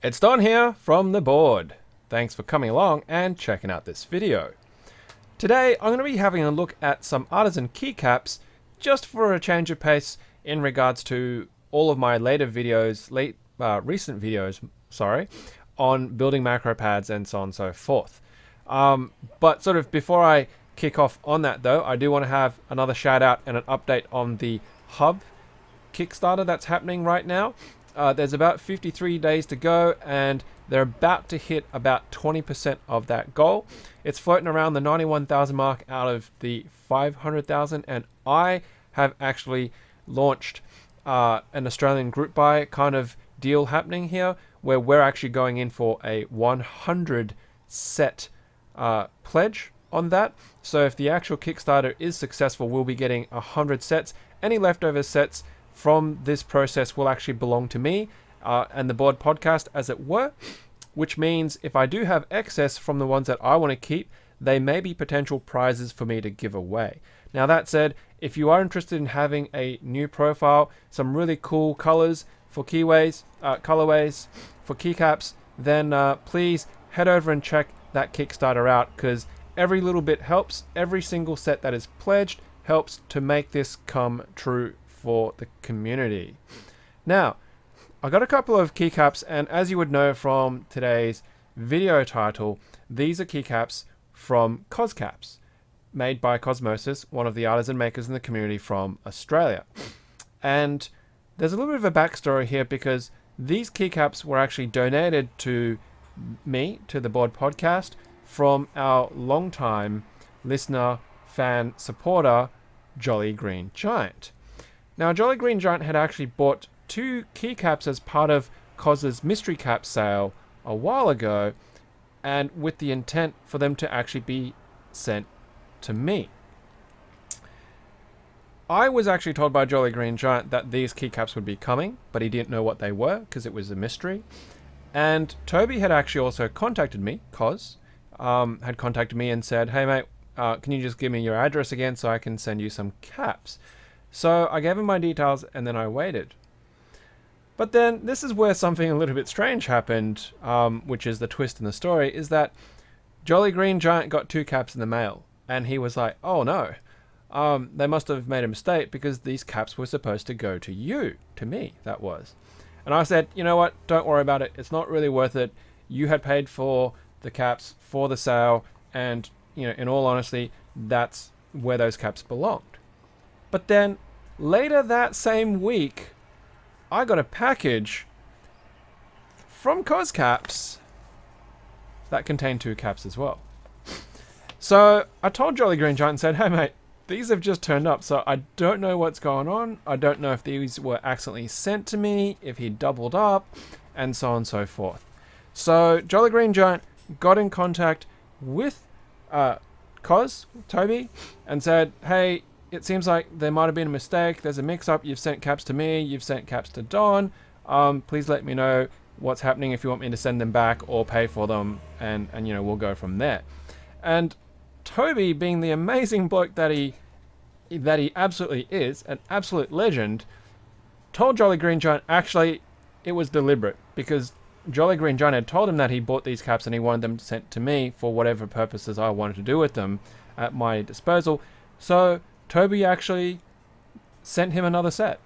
It's Don here from the board. Thanks for coming along and checking out this video. Today I'm going to be having a look at some artisan keycaps just for a change of pace in regards to all of my later videos, late uh, recent videos, sorry, on building macro pads and so on and so forth. Um, but sort of before I kick off on that though, I do want to have another shout out and an update on the hub Kickstarter that's happening right now. Uh, there's about 53 days to go and they're about to hit about 20% of that goal. It's floating around the 91,000 mark out of the 500,000 and I have actually launched uh, an Australian group buy kind of deal happening here where we're actually going in for a 100 set uh, pledge on that. So if the actual Kickstarter is successful, we'll be getting 100 sets. Any leftover sets from this process will actually belong to me uh, and the board podcast, as it were, which means if I do have excess from the ones that I want to keep, they may be potential prizes for me to give away. Now, that said, if you are interested in having a new profile, some really cool colors for keyways, uh, colorways, for keycaps, then uh, please head over and check that Kickstarter out because every little bit helps. Every single set that is pledged helps to make this come true for the community. Now, I got a couple of keycaps, and as you would know from today's video title, these are keycaps from CozCaps, made by Cozmosis, one of the artisan makers in the community from Australia. And there's a little bit of a backstory here because these keycaps were actually donated to me, to the Board Podcast, from our longtime listener, fan, supporter, Jolly Green Giant. Now, Jolly Green Giant had actually bought two keycaps as part of Coz's mystery cap sale a while ago, and with the intent for them to actually be sent to me. I was actually told by Jolly Green Giant that these keycaps would be coming, but he didn't know what they were because it was a mystery. And Toby had actually also contacted me, Coz, um, had contacted me and said, hey mate, uh, can you just give me your address again so I can send you some caps? So I gave him my details and then I waited. But then this is where something a little bit strange happened, um, which is the twist in the story, is that Jolly Green Giant got two caps in the mail. And he was like, oh no, um, they must have made a mistake because these caps were supposed to go to you, to me, that was. And I said, you know what, don't worry about it. It's not really worth it. You had paid for the caps for the sale, and, you know, in all honesty, that's where those caps belonged. But then later that same week, I got a package from CozCaps that contained two caps as well. So I told Jolly Green Giant and said, hey mate, these have just turned up, so I don't know what's going on. I don't know if these were accidentally sent to me, if he doubled up, and so on and so forth. So Jolly Green Giant got in contact with uh, Coz, Toby, and said, hey, it seems like there might have been a mistake. There's a mix-up. You've sent caps to me. You've sent caps to Don. Um, please let me know what's happening if you want me to send them back or pay for them, and and you know we'll go from there. And Toby, being the amazing bloke that he that he absolutely is, an absolute legend, told Jolly Green Giant actually it was deliberate because Jolly Green Giant had told him that he bought these caps and he wanted them sent to me for whatever purposes I wanted to do with them at my disposal. So Toby actually sent him another set.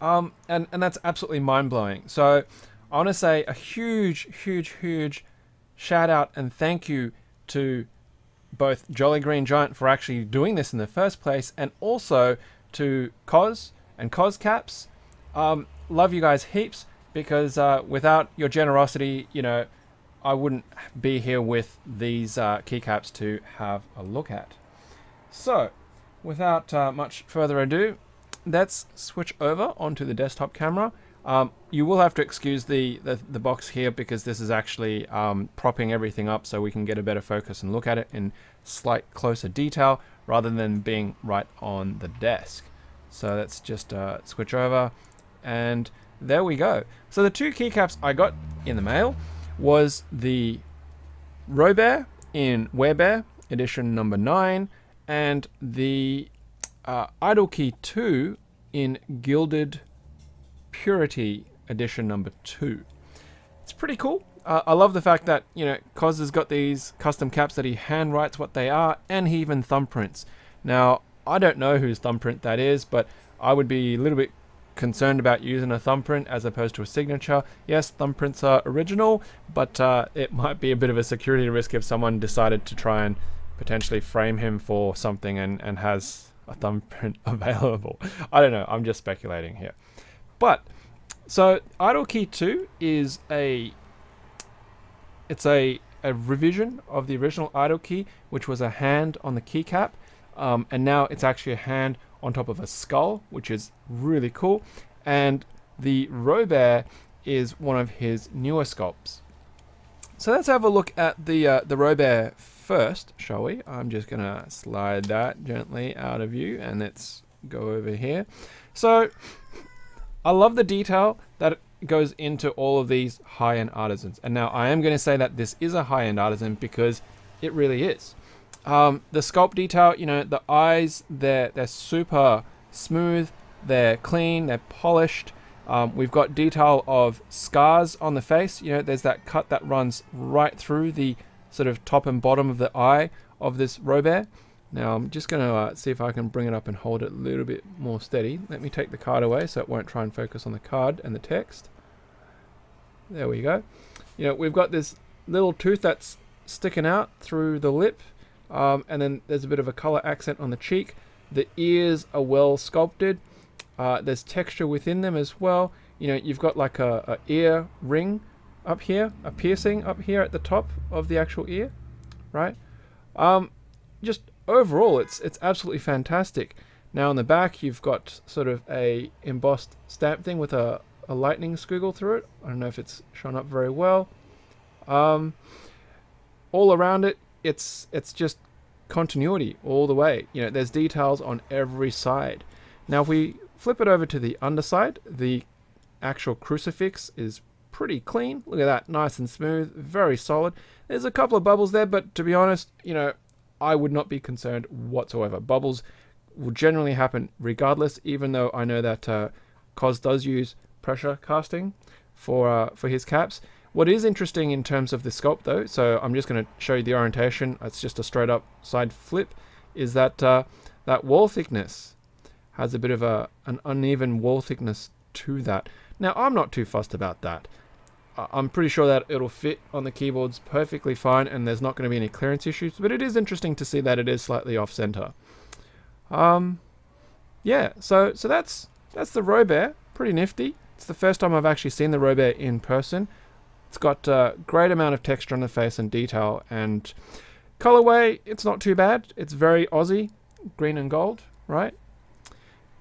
Um, and, and that's absolutely mind blowing. So I want to say a huge, huge, huge shout out and thank you to both Jolly Green Giant for actually doing this in the first place and also to Coz and Coz Caps. Um, love you guys heaps because uh, without your generosity, you know, I wouldn't be here with these uh, keycaps to have a look at. So, without uh, much further ado, let's switch over onto the desktop camera. Um, you will have to excuse the, the, the, box here because this is actually um, propping everything up so we can get a better focus and look at it in slight closer detail rather than being right on the desk. So let's just uh, switch over and there we go. So the two keycaps I got in the mail was the Robear in Werebear edition number 9 and the uh, Idle Key 2 in Gilded Purity edition number 2. it's pretty cool. Uh, I love the fact that, you know, Coz has got these custom caps that he hand writes what they are, and he even thumbprints. Now, I don't know whose thumbprint that is, but I would be a little bit concerned about using a thumbprint as opposed to a signature. Yes, thumbprints are original, but uh, it might be a bit of a security risk if someone decided to try and potentially frame him for something and, and has a thumbprint available. I don't know, I'm just speculating here. But, so Idle Key 2 is a it's a, a revision of the original idle key, which was a hand on the keycap, um, and now it's actually a hand on top of a skull, which is really cool. And the Robear is one of his newer sculpts. So let's have a look at the uh, the Robear first, shall we? I'm just gonna slide that gently out of view, and let's go over here. So I love the detail that goes into all of these high-end artisans. And now I am going to say that this is a high-end artisan because it really is. Um, the sculpt detail, you know, the eyes, they're, they're super smooth, they're clean, they're polished. Um, we've got detail of scars on the face. You know, there's that cut that runs right through the sort of top and bottom of the eye of this Robear. Now I'm just going to uh, see if I can bring it up and hold it a little bit more steady. Let me take the card away so it won't try and focus on the card and the text. There we go. You know, we've got this little tooth that's sticking out through the lip. Um, and then there's a bit of a color accent on the cheek. The ears are well sculpted. Uh, there's texture within them as well. You know, you've got like a, a ear ring up here, a piercing up here at the top of the actual ear, right? Um, just overall, it's it's absolutely fantastic. Now on the back, you've got sort of a embossed stamp thing with a, a lightning squiggle through it. I don't know if it's shown up very well. Um, all around it, it's it's just continuity all the way. You know, there's details on every side. Now if we flip it over to the underside, the actual crucifix is pretty clean. Look at that, nice and smooth, very solid. There's a couple of bubbles there, but to be honest, you know, I would not be concerned whatsoever. Bubbles will generally happen regardless, even though I know that uh, Coz does use pressure casting for uh, for his caps. What is interesting in terms of the sculpt though, so I'm just going to show you the orientation, it's just a straight up side flip, is that uh, that wall thickness has a bit of a an uneven wall thickness to that. Now I'm not too fussed about that. I'm pretty sure that it'll fit on the keyboards perfectly fine and there's not going to be any clearance issues, but it is interesting to see that it is slightly off center. Um, yeah, so so that's that's the Robear, pretty nifty. It's the first time I've actually seen the Robear in person. It's got a great amount of texture on the face and detail, and colorway, it's not too bad. It's very Aussie, green and gold, right?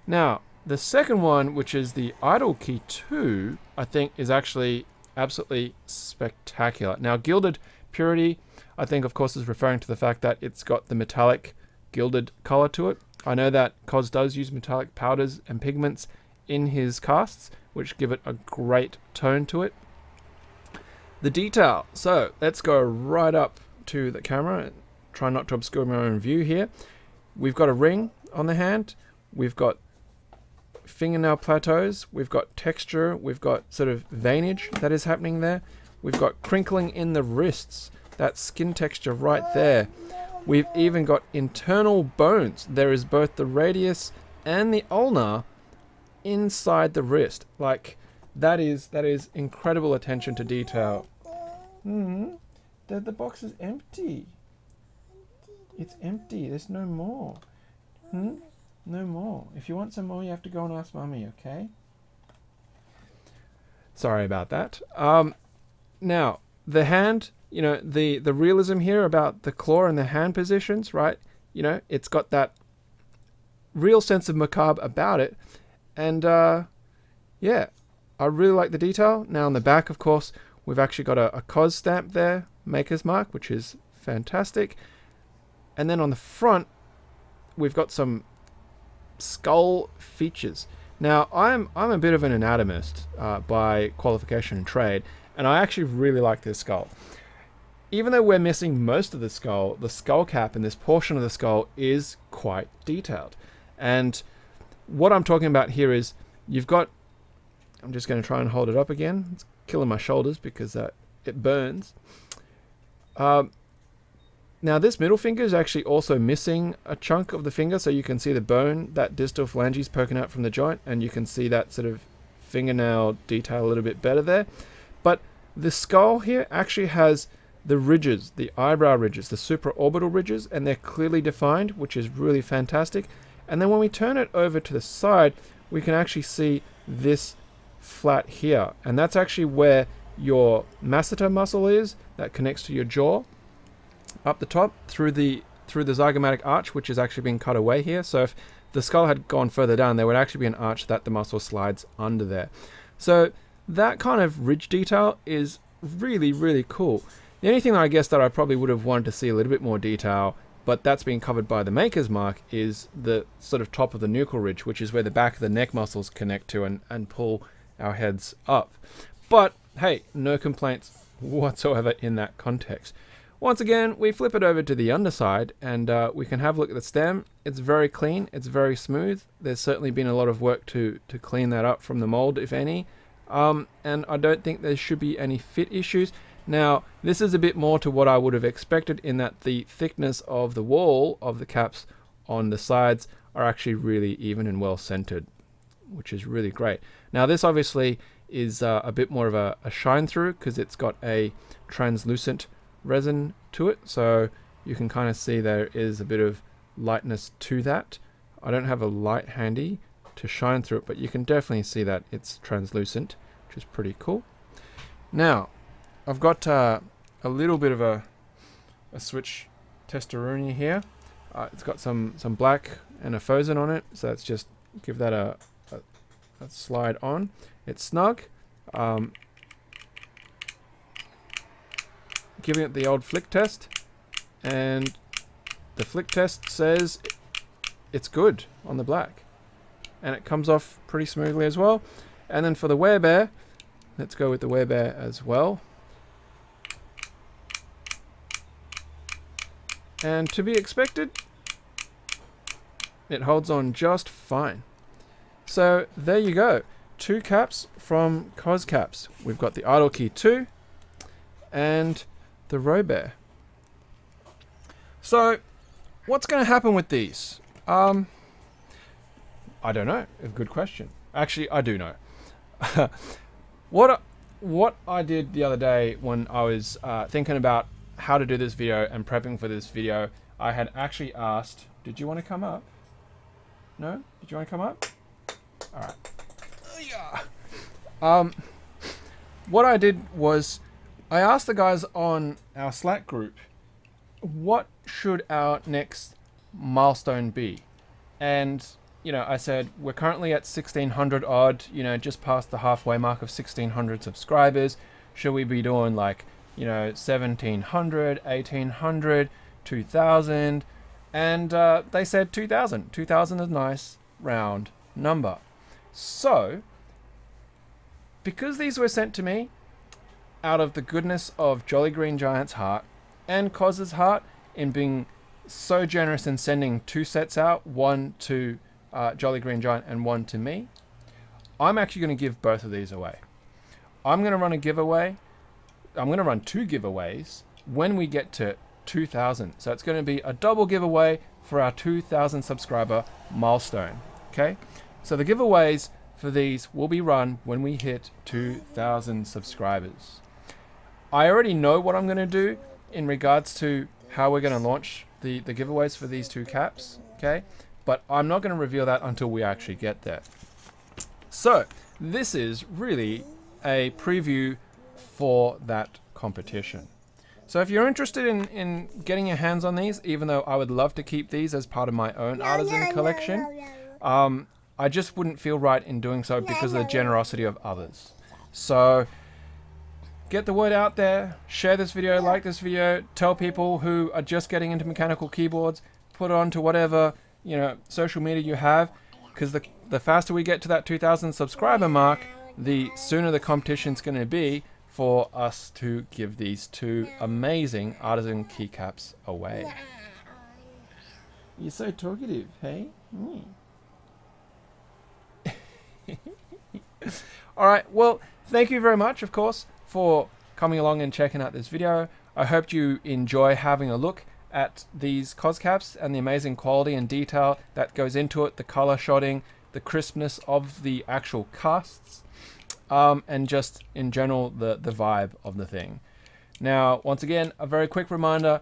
Now, the second one, which is the Idle Key 2, I think is actually absolutely spectacular. Now, Gilded Purity, I think, of course, is referring to the fact that it's got the metallic gilded color to it. I know that Coz does use metallic powders and pigments in his casts, which give it a great tone to it. The detail. So let's go right up to the camera. And try not to obscure my own view here. We've got a ring on the hand. We've got fingernail plateaus. We've got texture. We've got sort of veinage that is happening there. We've got crinkling in the wrists. That skin texture right there. We've even got internal bones. There is both the radius and the ulnar inside the wrist. Like that is that is incredible attention to detail. Hmm. The the box is empty. It's empty. There's no more. Hmm. No more. If you want some more, you have to go and ask mummy. Okay. Sorry about that. Um. Now the hand. You know the the realism here about the claw and the hand positions. Right. You know it's got that real sense of macabre about it and uh, yeah, I really like the detail. Now on the back, of course, we've actually got a, a Coz stamp there, Maker's Mark, which is fantastic. And then on the front, we've got some skull features. Now, I'm I'm a bit of an anatomist uh, by qualification and trade, and I actually really like this skull. Even though we're missing most of the skull, the skull cap and this portion of the skull is quite detailed. And what I'm talking about here is you've got, I'm just going to try and hold it up again. It's killing my shoulders because uh, it burns. Um, now this middle finger is actually also missing a chunk of the finger, so you can see the bone, that distal phalanges poking out from the joint, and you can see that sort of fingernail detail a little bit better there. But the skull here actually has the ridges, the eyebrow ridges, the supraorbital ridges, and they're clearly defined, which is really fantastic. And then when we turn it over to the side, we can actually see this flat here. And that's actually where your masseter muscle is that connects to your jaw up the top through the through the zygomatic arch, which is actually being cut away here. So if the skull had gone further down, there would actually be an arch that the muscle slides under there. So that kind of ridge detail is really, really cool. The only thing that I guess that I probably would have wanted to see a little bit more detail, but that's been covered by the maker's mark, is the sort of top of the nuchal ridge, which is where the back of the neck muscles connect to and, and pull our heads up. But hey, no complaints whatsoever in that context. Once again, we flip it over to the underside and uh, we can have a look at the stem. It's very clean, it's very smooth. There's certainly been a lot of work to, to clean that up from the mold, if any. Um, and I don't think there should be any fit issues. Now, this is a bit more to what I would have expected in that the thickness of the wall of the caps on the sides are actually really even and well centered, which is really great. Now, this obviously is uh, a bit more of a, a shine through because it's got a translucent resin to it. So you can kind of see there is a bit of lightness to that. I don't have a light handy to shine through it, but you can definitely see that it's translucent, which is pretty cool. Now, I've got uh, a little bit of a, a switch testaruni here. Uh, it's got some, some black and a Fosen on it, so let's just give that a, a, a slide on. It's snug. Um, giving it the old flick test, and the flick test says it's good on the black. And it comes off pretty smoothly as well. And then for the Werebear, let's go with the Werebear as well. And to be expected, it holds on just fine. So there you go. Two caps from CozCaps. We've got the Idle Key 2 and the Robear. So, what's going to happen with these? Um, I don't know. A good question. Actually, I do know. what what I did the other day when I was uh, thinking about how to do this video and prepping for this video, I had actually asked, "Did you want to come up?" No? Did you want to come up? All right. Yeah. Um, what I did was I asked the guys on our Slack group, what should our next milestone be? And, you know, I said, we're currently at 1600 odd, you know, just past the halfway mark of 1600 subscribers. Should we be doing like, you know, 1700, 1800, 2000? And uh, they said 2000. 2000 is a nice round number. So, because these were sent to me, out of the goodness of Jolly Green Giant's heart and Coz's heart in being so generous in sending two sets out, one to uh, Jolly Green Giant and one to me, I'm actually going to give both of these away. I'm going to run a giveaway. I'm going to run two giveaways when we get to 2,000. So it's going to be a double giveaway for our 2,000 subscriber milestone. Okay, so the giveaways for these will be run when we hit 2,000 subscribers. I already know what I'm going to do in regards to how we're going to launch the, the giveaways for these two caps, okay? But I'm not going to reveal that until we actually get there. So, this is really a preview for that competition. So if you're interested in, in getting your hands on these, even though I would love to keep these as part of my own artisan collection, um, I just wouldn't feel right in doing so because of the generosity of others. So get the word out there, share this video, like this video, tell people who are just getting into mechanical keyboards, put it onto whatever, you know, social media you have, because the, the faster we get to that 2,000 subscriber mark, the sooner the competition's going to be for us to give these two amazing artisan keycaps away. You're so talkative, hey? Mm. All right. Well, thank you very much, of course, for coming along and checking out this video. I hope you enjoy having a look at these CozCaps and the amazing quality and detail that goes into it, the color shotting, the crispness of the actual casts, um, and just in general the, the vibe of the thing. Now, once again, a very quick reminder,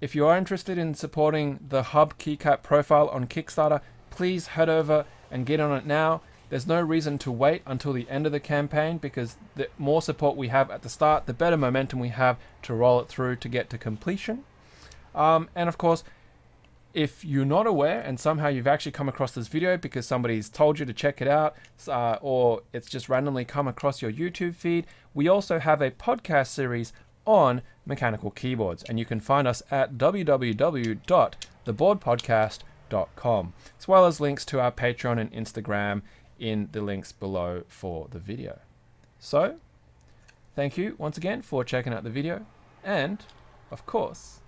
if you are interested in supporting the Hub Keycap profile on Kickstarter, please head over and get on it now. There's no reason to wait until the end of the campaign because the more support we have at the start, the better momentum we have to roll it through to get to completion. Um, and of course, if you're not aware and somehow you've actually come across this video because somebody's told you to check it out uh, or it's just randomly come across your YouTube feed, we also have a podcast series on mechanical keyboards and you can find us at www.theboardpodcast.com as well as links to our Patreon and Instagram in the links below for the video. So, thank you once again for checking out the video and, of course,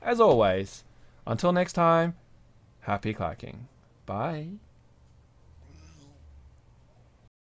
as always, until next time, happy clacking. Bye.